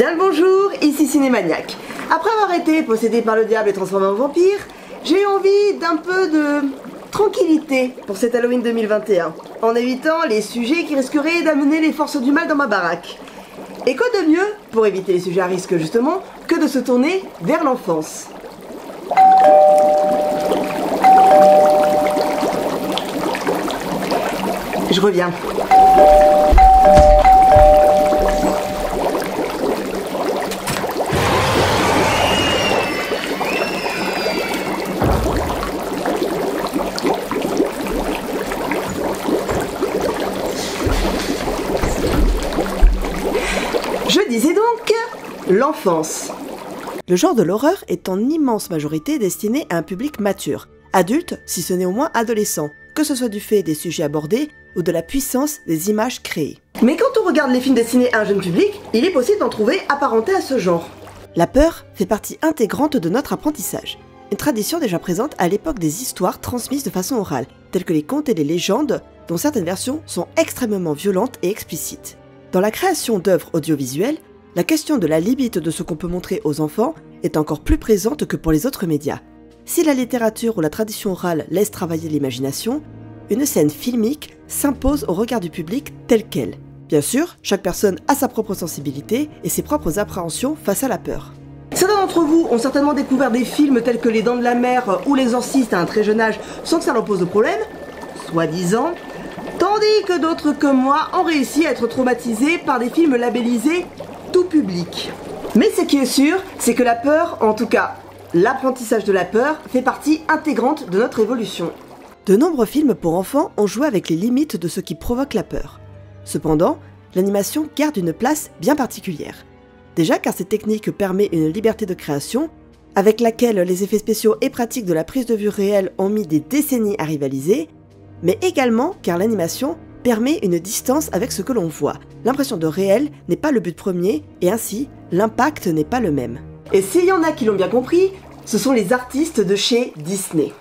Bien le bonjour, ici Cinémaniac. Après avoir été possédé par le diable et transformé en vampire, j'ai envie d'un peu de tranquillité pour cet Halloween 2021, en évitant les sujets qui risqueraient d'amener les forces du mal dans ma baraque. Et quoi de mieux, pour éviter les sujets à risque justement, que de se tourner vers l'enfance? Je reviens. L'enfance. Le genre de l'horreur est en immense majorité destiné à un public mature, adulte si ce n'est au moins adolescent, que ce soit du fait des sujets abordés ou de la puissance des images créées. Mais quand on regarde les films destinés à un jeune public, il est possible d'en trouver apparentés à ce genre. La peur fait partie intégrante de notre apprentissage. Une tradition déjà présente à l'époque des histoires transmises de façon orale, telles que les contes et les légendes, dont certaines versions sont extrêmement violentes et explicites. Dans la création d'œuvres audiovisuelles, la question de la limite de ce qu'on peut montrer aux enfants est encore plus présente que pour les autres médias. Si la littérature ou la tradition orale laisse travailler l'imagination, une scène filmique s'impose au regard du public telle qu'elle. Bien sûr, chaque personne a sa propre sensibilité et ses propres appréhensions face à la peur. Certains d'entre vous ont certainement découvert des films tels que Les Dents de la Mer ou Les Orcistes à un très jeune âge sans que ça leur pose de problème, soi-disant, tandis que d'autres comme moi ont réussi à être traumatisés par des films labellisés tout public. Mais ce qui est sûr, c'est que la peur, en tout cas l'apprentissage de la peur, fait partie intégrante de notre évolution. De nombreux films pour enfants ont joué avec les limites de ce qui provoque la peur. Cependant, l'animation garde une place bien particulière. Déjà car cette technique permet une liberté de création, avec laquelle les effets spéciaux et pratiques de la prise de vue réelle ont mis des décennies à rivaliser, mais également car l'animation permet une distance avec ce que l'on voit. L'impression de réel n'est pas le but premier et ainsi l'impact n'est pas le même. Et s'il y en a qui l'ont bien compris, ce sont les artistes de chez Disney.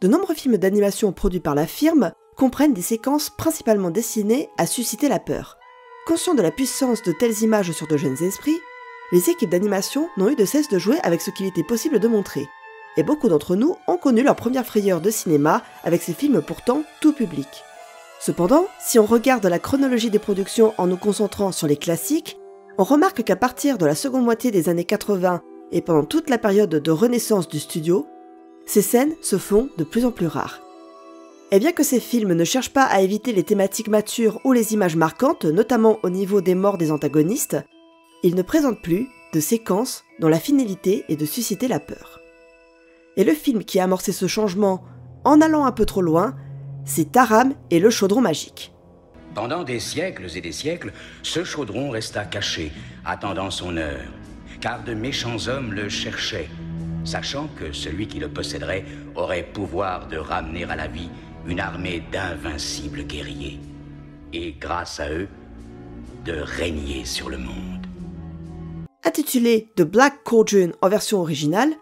De nombreux films d'animation produits par la firme comprennent des séquences principalement destinées à susciter la peur. Conscients de la puissance de telles images sur de jeunes esprits, les équipes d'animation n'ont eu de cesse de jouer avec ce qu'il était possible de montrer. Et beaucoup d'entre nous ont connu leur première frayeur de cinéma avec ces films pourtant tout public. Cependant, si on regarde la chronologie des productions en nous concentrant sur les classiques, on remarque qu'à partir de la seconde moitié des années 80 et pendant toute la période de renaissance du studio, ces scènes se font de plus en plus rares. Et bien que ces films ne cherchent pas à éviter les thématiques matures ou les images marquantes, notamment au niveau des morts des antagonistes, ils ne présentent plus de séquences dont la finalité est de susciter la peur. Et le film qui a amorcé ce changement en allant un peu trop loin, c'est Taram et le chaudron magique. Pendant des siècles et des siècles, ce chaudron resta caché, attendant son heure, car de méchants hommes le cherchaient, sachant que celui qui le posséderait aurait pouvoir de ramener à la vie une armée d'invincibles guerriers, et grâce à eux, de régner sur le monde. Intitulé The Black Cauldron en version originale,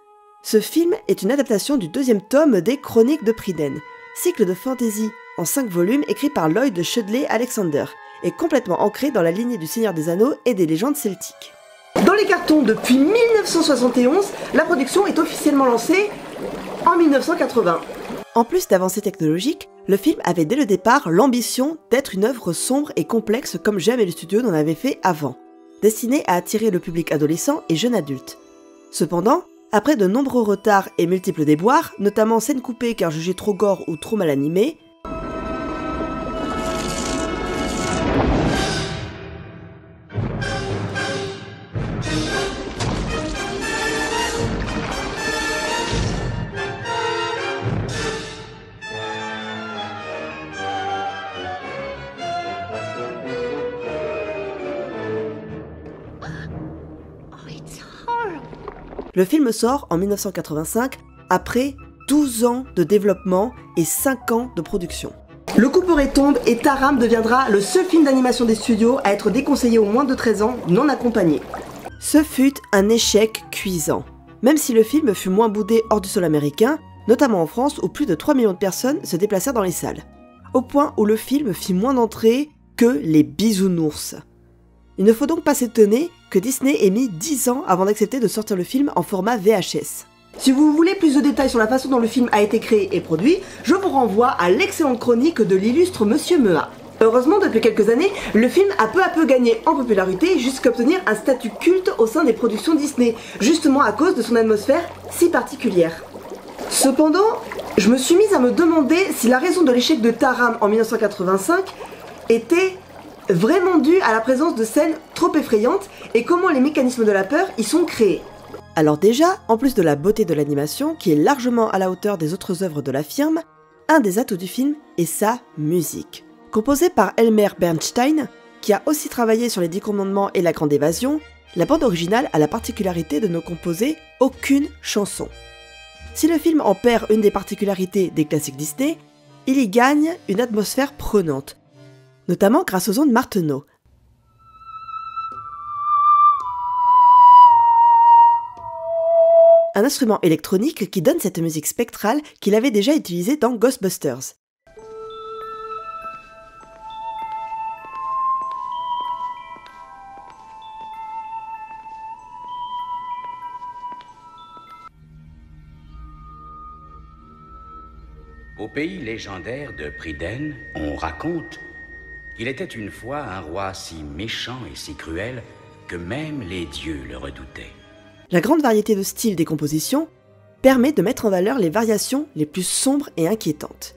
ce film est une adaptation du deuxième tome des Chroniques de Priden, cycle de fantasy en 5 volumes écrit par Lloyd Shudley Alexander, et complètement ancré dans la lignée du Seigneur des Anneaux et des légendes celtiques. Dans les cartons depuis 1971, la production est officiellement lancée en 1980. En plus d'avancées technologiques, le film avait dès le départ l'ambition d'être une œuvre sombre et complexe comme jamais le studio n'en avait fait avant, destinée à attirer le public adolescent et jeune adulte. Cependant, après de nombreux retards et multiples déboires, notamment scènes coupées car jugées trop gore ou trop mal animées, Le film sort en 1985 après 12 ans de développement et 5 ans de production. Le couperet tombe et Taram deviendra le seul film d'animation des studios à être déconseillé aux moins de 13 ans non accompagné. Ce fut un échec cuisant. Même si le film fut moins boudé hors du sol américain, notamment en France où plus de 3 millions de personnes se déplacèrent dans les salles. Au point où le film fit moins d'entrées que Les Bisounours. Il ne faut donc pas s'étonner que Disney ait mis 10 ans avant d'accepter de sortir le film en format VHS. Si vous voulez plus de détails sur la façon dont le film a été créé et produit, je vous renvoie à l'excellente chronique de l'illustre Monsieur Mea. Heureusement, depuis quelques années, le film a peu à peu gagné en popularité jusqu'à obtenir un statut culte au sein des productions Disney, justement à cause de son atmosphère si particulière. Cependant, je me suis mise à me demander si la raison de l'échec de Taram en 1985 était vraiment due à la présence de scènes trop effrayantes et comment les mécanismes de la peur y sont créés. Alors déjà, en plus de la beauté de l'animation, qui est largement à la hauteur des autres œuvres de la firme, un des atouts du film est sa musique. Composée par Elmer Bernstein, qui a aussi travaillé sur les Dix Commandements et La Grande Évasion, la bande originale a la particularité de ne composer aucune chanson. Si le film en perd une des particularités des classiques Disney, il y gagne une atmosphère prenante, notamment grâce aux ondes Marteneau. Un instrument électronique qui donne cette musique spectrale qu'il avait déjà utilisée dans Ghostbusters. Au pays légendaire de Priden, on raconte qu'il était une fois un roi si méchant et si cruel que même les dieux le redoutaient. La grande variété de styles des compositions permet de mettre en valeur les variations les plus sombres et inquiétantes.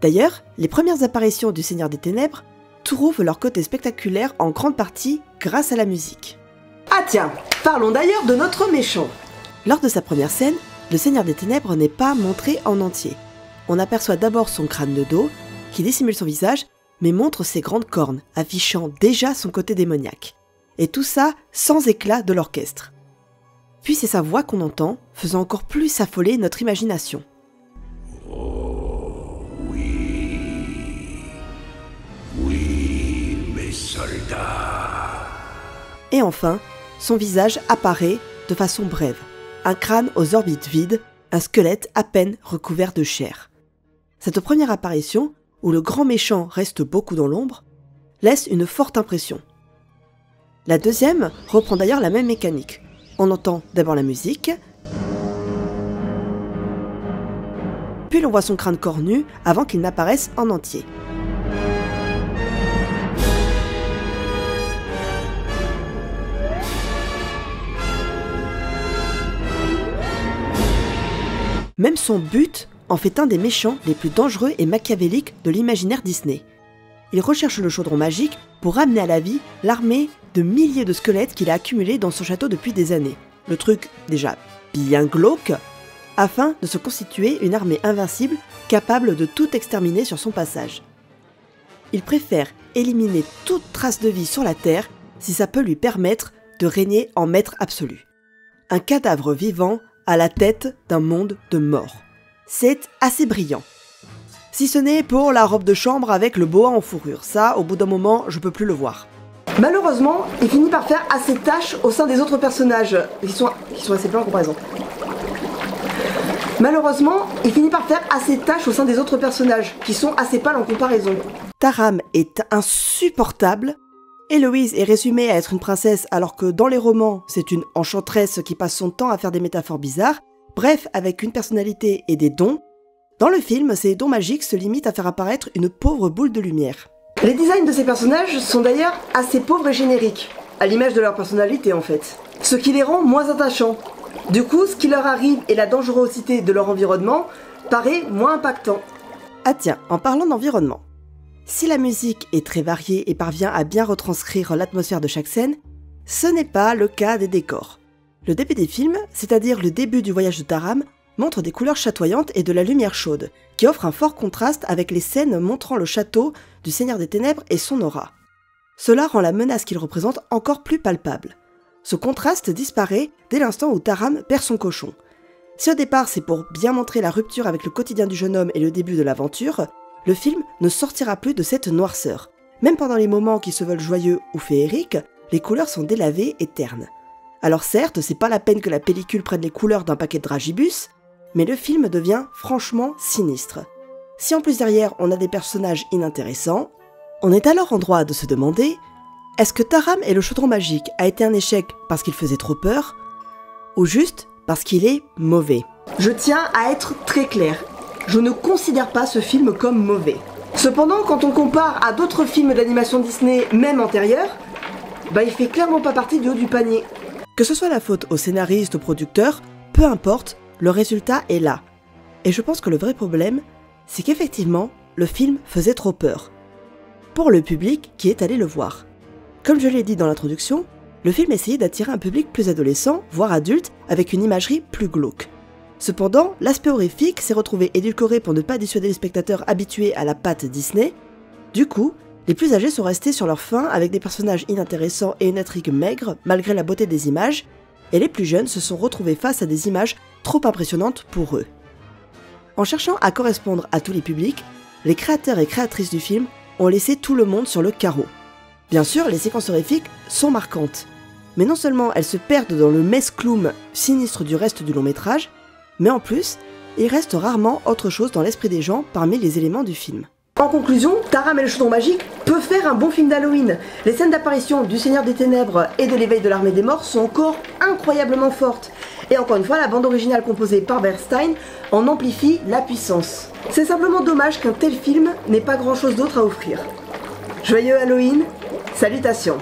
D'ailleurs, les premières apparitions du Seigneur des Ténèbres trouvent leur côté spectaculaire en grande partie grâce à la musique. Ah tiens, parlons d'ailleurs de notre méchant. Lors de sa première scène, le Seigneur des Ténèbres n'est pas montré en entier on aperçoit d'abord son crâne de dos, qui dissimule son visage, mais montre ses grandes cornes, affichant déjà son côté démoniaque. Et tout ça sans éclat de l'orchestre. Puis c'est sa voix qu'on entend, faisant encore plus affoler notre imagination. Oh oui. Oui, mes soldats. Et enfin, son visage apparaît de façon brève. Un crâne aux orbites vides, un squelette à peine recouvert de chair. Cette première apparition, où le grand méchant reste beaucoup dans l'ombre, laisse une forte impression. La deuxième reprend d'ailleurs la même mécanique. On entend d'abord la musique, puis l'on voit son crâne cornu avant qu'il n'apparaisse en entier. Même son but en fait un des méchants les plus dangereux et machiavéliques de l'imaginaire Disney. Il recherche le chaudron magique pour ramener à la vie l'armée de milliers de squelettes qu'il a accumulés dans son château depuis des années. Le truc déjà bien glauque, afin de se constituer une armée invincible capable de tout exterminer sur son passage. Il préfère éliminer toute trace de vie sur la Terre si ça peut lui permettre de régner en maître absolu. Un cadavre vivant à la tête d'un monde de morts c'est assez brillant. Si ce n'est pour la robe de chambre avec le boa en fourrure, ça, au bout d'un moment, je peux plus le voir. Malheureusement, il finit par faire assez tâche au sein des autres personnages, qui sont, qui sont assez blancs en comparaison. Malheureusement, il finit par faire assez tâche au sein des autres personnages, qui sont assez pâles en comparaison. Taram est insupportable. Héloïse est résumée à être une princesse alors que dans les romans, c'est une enchanteresse qui passe son temps à faire des métaphores bizarres. Bref, avec une personnalité et des dons, dans le film, ces dons magiques se limitent à faire apparaître une pauvre boule de lumière. Les designs de ces personnages sont d'ailleurs assez pauvres et génériques, à l'image de leur personnalité en fait, ce qui les rend moins attachants. Du coup, ce qui leur arrive et la dangerosité de leur environnement paraît moins impactant. Ah tiens, en parlant d'environnement. Si la musique est très variée et parvient à bien retranscrire l'atmosphère de chaque scène, ce n'est pas le cas des décors. Le début des films, c'est-à-dire le début du voyage de Taram, montre des couleurs chatoyantes et de la lumière chaude, qui offre un fort contraste avec les scènes montrant le château du Seigneur des Ténèbres et son aura. Cela rend la menace qu'il représente encore plus palpable. Ce contraste disparaît dès l'instant où Taram perd son cochon. Si au départ c'est pour bien montrer la rupture avec le quotidien du jeune homme et le début de l'aventure, le film ne sortira plus de cette noirceur. Même pendant les moments qui se veulent joyeux ou féeriques, les couleurs sont délavées et ternes. Alors certes, c'est pas la peine que la pellicule prenne les couleurs d'un paquet de dragibus, mais le film devient franchement sinistre. Si en plus derrière on a des personnages inintéressants, on est alors en droit de se demander Est-ce que Taram et le chaudron magique a été un échec parce qu'il faisait trop peur ou juste parce qu'il est mauvais? Je tiens à être très clair. Je ne considère pas ce film comme mauvais. Cependant, quand on compare à d'autres films d'animation Disney, même antérieurs, bah il fait clairement pas partie du haut du panier. Que ce soit la faute au scénariste, au producteur, peu importe, le résultat est là. Et je pense que le vrai problème, c'est qu'effectivement, le film faisait trop peur. Pour le public qui est allé le voir. Comme je l'ai dit dans l'introduction, le film essayait d'attirer un public plus adolescent, voire adulte, avec une imagerie plus glauque. Cependant, l'aspect horrifique s'est retrouvé édulcoré pour ne pas dissuader les spectateurs habitués à la patte Disney. Du coup, les plus âgés sont restés sur leur faim avec des personnages inintéressants et une intrigue maigre, malgré la beauté des images, et les plus jeunes se sont retrouvés face à des images trop impressionnantes pour eux. En cherchant à correspondre à tous les publics, les créateurs et créatrices du film ont laissé tout le monde sur le carreau. Bien sûr, les séquences horrifiques sont marquantes, mais non seulement elles se perdent dans le mescloum sinistre du reste du long métrage, mais en plus, il reste rarement autre chose dans l'esprit des gens parmi les éléments du film. En conclusion, Taram et le chaudron magique peut faire un bon film d'Halloween. Les scènes d'apparition du Seigneur des Ténèbres et de l'éveil de l'armée des morts sont encore incroyablement fortes. Et encore une fois, la bande originale composée par Bernstein en amplifie la puissance. C'est simplement dommage qu'un tel film n'ait pas grand chose d'autre à offrir. Joyeux Halloween, salutations